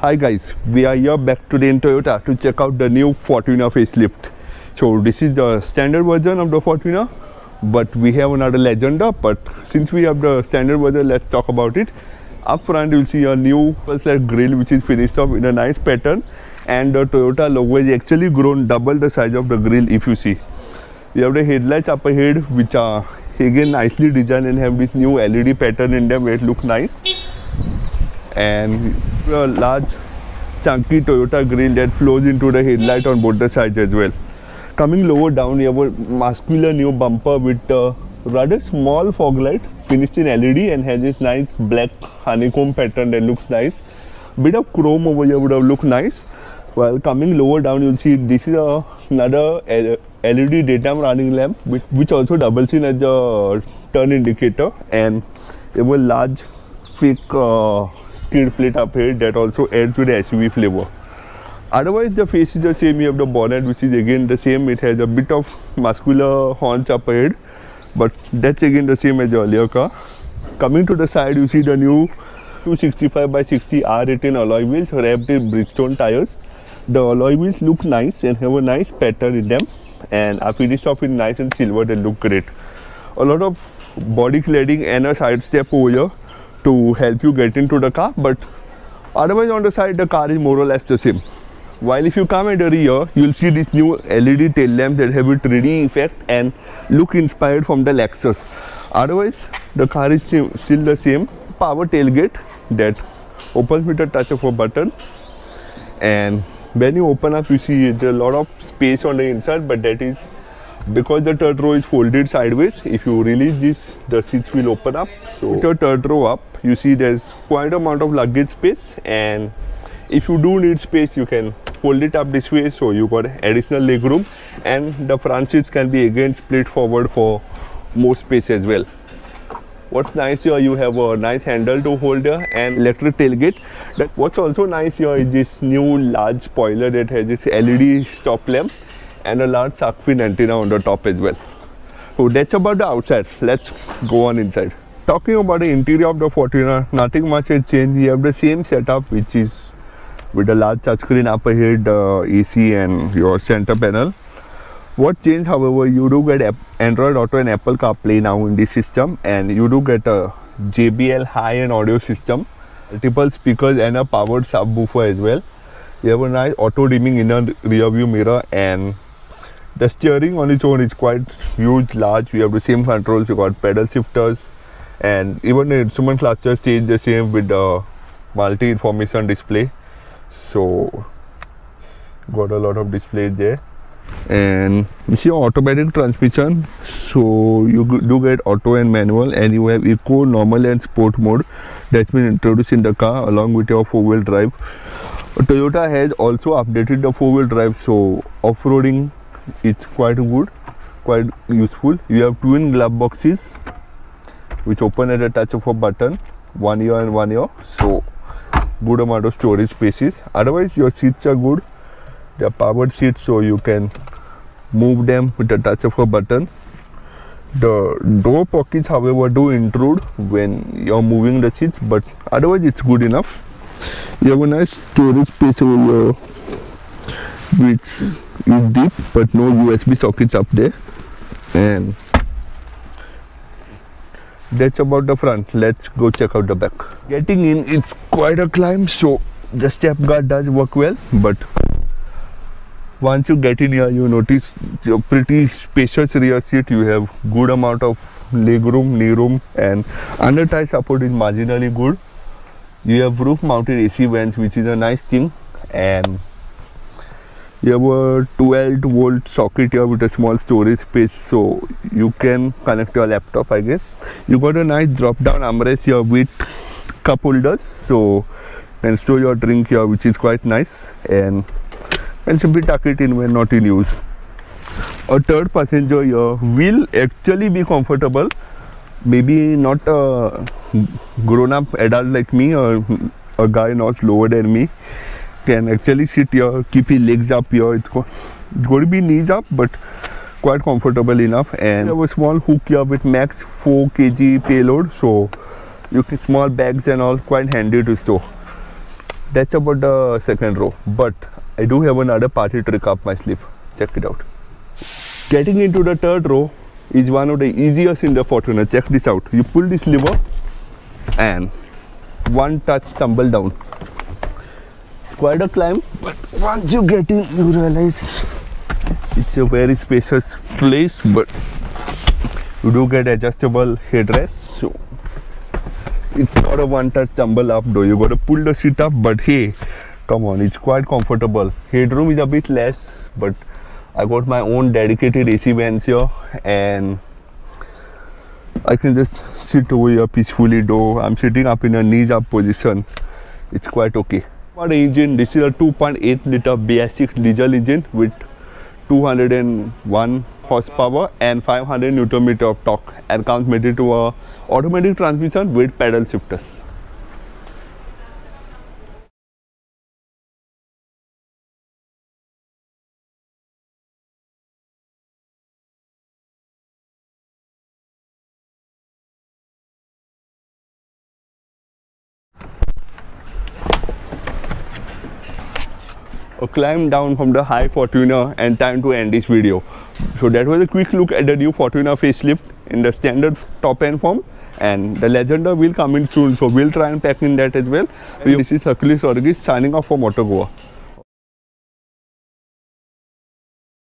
Hi guys, we are here back today in Toyota to check out the new Fortuner facelift. So this is the standard version of the Fortuner, but we have another Legender. But since we have the standard version, let's talk about it. Up front, you'll see a new pulse-led grille which is finished off in a nice pattern, and the Toyota logo is actually grown double the size of the grille if you see. We have the headlights up ahead which are again nicely designed and have this new LED pattern in them it looks nice and a large chunky Toyota grille that flows into the headlight on both the sides as well. Coming lower down, you have a muscular new bumper with a rather small fog light finished in LED and has this nice black honeycomb pattern that looks nice. Bit of chrome over here would have looked nice. While coming lower down, you'll see this is a, another LED daytime running lamp which, also doubles in as a turn indicator and a very large fake uh, skid plate up here that also adds to the SUV flavor. Otherwise the face is the same, you have the bonnet which is again the same, it has a bit of muscular horns up ahead but that's again the same as the earlier car. Coming to the side you see the new 265 by 60 R18 alloy wheels wrapped in Bridgestone tires. The alloy wheels look nice and have a nice pattern in them and are finished off in nice and silver they look great. A lot of body cladding and a side step over here to help you get into the car but otherwise on the side the car is more or less the same. While if you come at the rear you'll see this new led tail lamp that have a 3d effect and look inspired from the lexus. Otherwise the car is still the same. Power tailgate that opens with a touch of a button. And when you open up you see there's a lot of space on the inside but that is because the third row is folded sideways. If you release this the seats will open up. So the third row up you see there's quite amount of luggage space and if you do need space you can fold it up this way so you got additional leg room and the front seats can be again split forward for more space as well what's nice here you have a nice handle to hold here and electric tailgate that what's also nice here is this new large spoiler that has this led stop lamp and a large shark fin antenna on the top as well. So that's about the outside. Let's go on inside. Talking about the interior of the Fortuner, nothing much has changed. You have the same setup which is with a large touchscreen up ahead, the uh, AC and your center panel. What changed however, you do get Android Auto and Apple CarPlay now in this system and you do get a JBL high-end audio system, multiple speakers and a powered subwoofer as well. You have a nice auto dimming inner rear view mirror and the steering on its own is quite huge, large. We have the same controls. You got pedal shifters, and even instrument cluster stays the same with the multi-information display. So got a lot of displays there. And you see automatic transmission. So you do get auto and manual and you have eco normal and sport mode. That's been introduced in the car along with your four-wheel drive. Toyota has also updated the four-wheel drive so off-roading it's quite good quite useful. You have twin glove boxes which open at a touch of a button one year and one year so good amount of storage spaces. Otherwise your seats are good. They're powered seats so you can move them with a touch of a button. The door pockets however do intrude when you're moving the seats but otherwise it's good enough. You have a nice storage space over here which is deep but no USB sockets up there. And that's about the front. Let's go check out the back. Getting in it's quite a climb so the step guard does work well but once you get in here you notice a pretty spacious rear seat. You have good amount of leg room knee room and under tie support is marginally good. You have roof mounted AC vents which is a nice thing and you have a 12 volt socket here with a small storage space so you can connect your laptop i guess. You got a nice drop down armrest here with cup holders so can store your drink here which is quite nice. And and simply tuck it in when not in use. A third passenger here will actually be comfortable maybe not a grown-up adult like me or a guy not lower than me can actually sit here, keep his legs up here. It's going to be knees up, but quite comfortable enough. And have a small hook here with max 4 kg payload, so you can small bags and all quite handy to store. That's about the second row. But I do have another party trick up my sleeve. Check it out. Getting into the third row is one of the easiest in the Fortuner. Check this out. You pull this lever and one touch tumble down. Quite a climb, but once you get in, you realize it's a very spacious place, but you do get adjustable headrest. So it's not a one touch tumble up though. You gotta pull the seat up, but hey, come on, it's quite comfortable. Headroom is a bit less, but I got my own dedicated AC vents here and I can just sit over here peacefully though I'm sitting up in a knees up position it's quite okay the engine this is a 2.8 liter BS6 diesel engine with 201 horsepower and 500 newton meter of torque and comes mated to a automatic transmission with pedal shifters a climb down from the high Fortuner and time to end this video. So that was a quick look at the new Fortuner facelift in the standard top end form and the Legender will come in soon so we'll try and pack in that as well. This is Hercules Rodriguez signing off for AutoGoa.